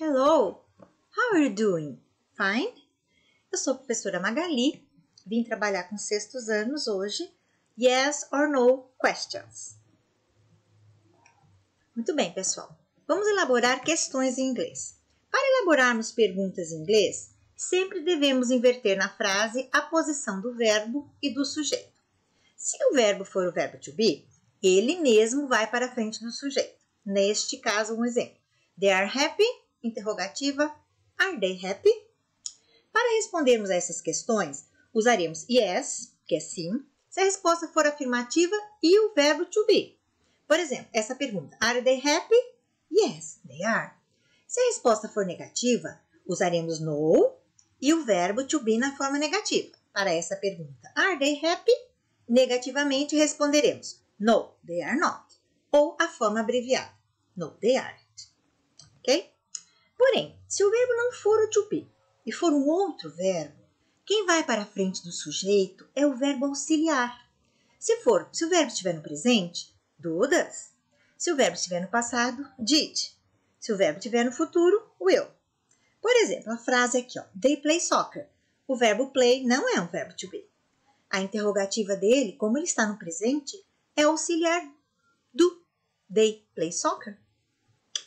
Hello. How are you doing? Fine? Eu sou a professora Magali. Vim trabalhar com sextos anos hoje. Yes or no questions. Muito bem, pessoal. Vamos elaborar questões em inglês. Para elaborarmos perguntas em inglês, sempre devemos inverter na frase a posição do verbo e do sujeito. Se o verbo for o verbo to be, ele mesmo vai para a frente do sujeito. Neste caso, um exemplo. They are happy? Interrogativa. Are they happy? Para respondermos a essas questões, usaremos yes, que é sim, se a resposta for afirmativa e o verbo to be. Por exemplo, essa pergunta: Are they happy? Yes, they are. Se a resposta for negativa, usaremos no e o verbo to be na forma negativa. Para essa pergunta: Are they happy? Negativamente responderemos: No, they are not. Ou a forma abreviada: No, they aren't. Ok? Porém, se o verbo não for o to be e for um outro verbo, quem vai para a frente do sujeito é o verbo auxiliar. Se for, se o verbo estiver no presente, do does. Se o verbo estiver no passado, did. Se o verbo estiver no futuro, will. Por exemplo, a frase aqui, ó, they play soccer. O verbo play não é um verbo to be. A interrogativa dele, como ele está no presente, é auxiliar do. They play soccer.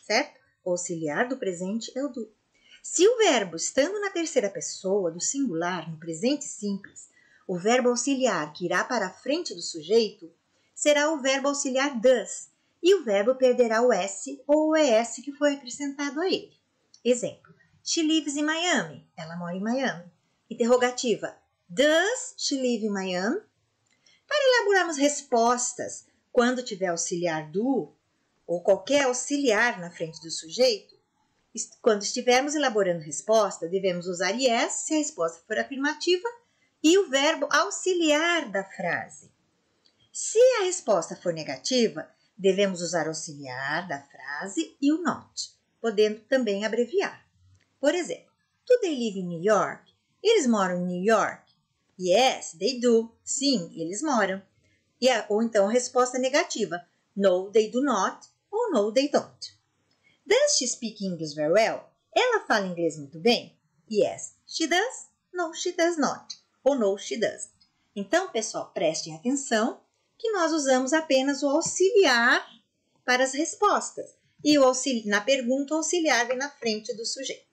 Certo? O auxiliar do presente é o do. Se o verbo estando na terceira pessoa do singular, no presente simples, o verbo auxiliar que irá para a frente do sujeito será o verbo auxiliar does, e o verbo perderá o S ou o ES que foi acrescentado a ele. Exemplo: She lives in Miami. Ela mora em Miami. Interrogativa: Does she live in Miami? Para elaborarmos respostas quando tiver auxiliar do ou qualquer auxiliar na frente do sujeito, quando estivermos elaborando resposta, devemos usar yes se a resposta for afirmativa e o verbo auxiliar da frase. Se a resposta for negativa, devemos usar auxiliar da frase e o not, podendo também abreviar. Por exemplo, do they live in New York? Eles moram em New York? Yes, they do. Sim, eles moram. A, ou então resposta negativa. No, they do not. Ou no, they don't. Does she speak English very well? Ela fala inglês muito bem? Yes, she does. No, she does not. Ou no, she doesn't. Então, pessoal, prestem atenção que nós usamos apenas o auxiliar para as respostas. E o na pergunta, o auxiliar vem na frente do sujeito.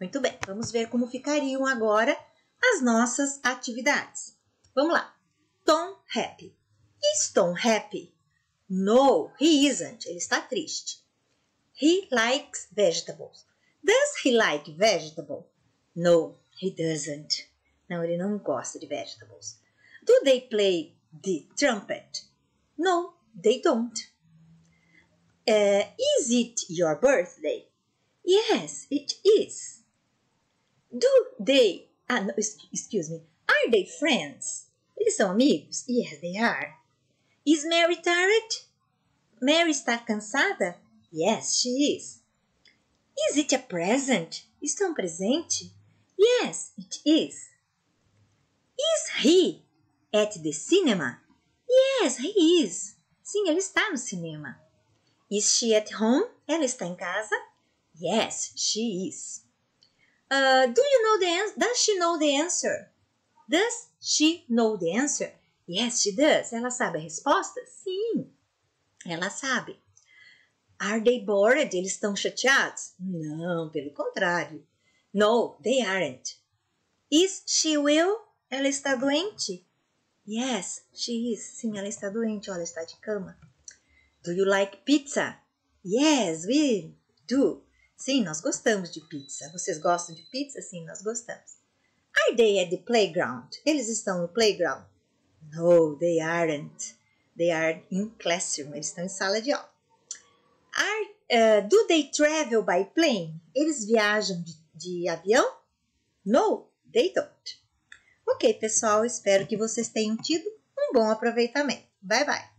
Muito bem, vamos ver como ficariam agora as nossas atividades. Vamos lá. Tom happy. Is Tom happy? No, he isn't. Ele está triste. He likes vegetables. Does he like vegetable? No, he doesn't. Não, ele não gosta de vegetables. Do they play the trumpet? No, they don't. Uh, is it your birthday? Yes, it is. Do they, ah, no, excuse me, are they friends? Eles são amigos? Yes, they are. Is Mary tired? Mary está cansada? Yes, she is. Is it a present? Isto é um presente? Yes, it is. Is he at the cinema? Yes, he is. Sim, ele está no cinema. Is she at home? Ela está em casa? Yes, she is. Uh, do you know the answer? Does she know the answer? Does she know the answer? Yes, she does. Ela sabe a resposta? Sim, ela sabe. Are they bored? Eles estão chateados? Não, pelo contrário. No, they aren't. Is she well? Ela está doente? Yes, she is. Sim, ela está doente. Olha, está de cama. Do you like pizza? Yes, we do. Sim, nós gostamos de pizza. Vocês gostam de pizza? Sim, nós gostamos. Are they at the playground? Eles estão no playground? No, they aren't. They are in classroom. Eles estão em sala de aula. Are, uh, do they travel by plane? Eles viajam de, de avião? No, they don't. Ok, pessoal, espero que vocês tenham tido um bom aproveitamento. Bye, bye!